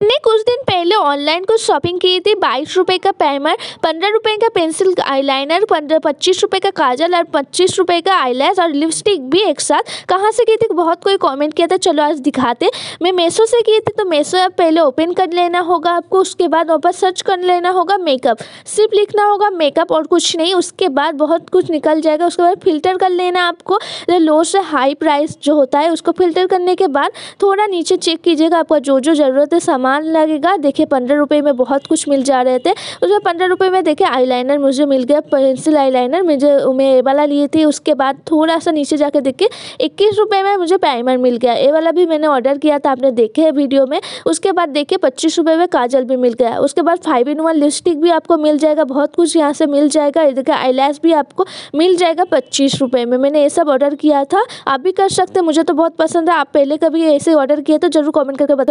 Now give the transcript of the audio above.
मैंने कुछ दिन पहले ऑनलाइन कुछ शॉपिंग की थी। बाईस रुपये का प्राइमर पंद्रह रुपये का पेंसिल आईलाइनर पंद्रह, पच्चीस रुपये का काजल और पच्चीस रुपये का आईलैश और लिपस्टिक भी एक साथ। कहाँ से की थी? बहुत कोई कमेंट किया था। चलो आज दिखाते। मैं मेसो से की थी तो मेसो ऐप पहले ओपन कर लेना होगा आपको, उसके बाद वापस सर्च कर लेना होगा मेकअप सिर्फ़ लिखना होगा मेकअप और कुछ नहीं, उसके बाद बहुत कुछ निकल जाएगा। उसके बाद फ़िल्टर कर लेना आपको। लो से हाई प्राइस जो होता है, उसको फ़िल्टर करने के बाद थोड़ा नीचे चेक कीजिएगा आपका जो जो ज़रूरत है, सामान सामान लगेगा। देखिए, पंद्रह रुपये में बहुत कुछ मिल जा रहे थे। उसमें पंद्रह रुपये में देखिए आईलाइनर मुझे मिल गया पेंसिल आईलाइनर मुझे, मैं ये वाला लिए थी। उसके बाद थोड़ा सा नीचे जाकर देखिए, इक्कीस रुपये में मुझे प्राइमर मिल गया। ये वाला भी मैंने ऑर्डर किया था, आपने देखे है वीडियो में। उसके बाद देखिए, पच्चीस रुपये में काजल भी मिल गया। उसके बाद फाइव इन वन लिपस्टिक भी आपको मिल जाएगा, बहुत कुछ यहाँ से मिल जाएगा। देखिए आईलैश भी आपको मिल जाएगा पच्चीस रुपये में। मैंने ये सब ऑर्डर किया था। आप भी कर सकते हैं, मुझे तो बहुत पसंद है। आप पहले कभी ऐसे ऑर्डर किए तो ज़रूर कॉमेंट करके बता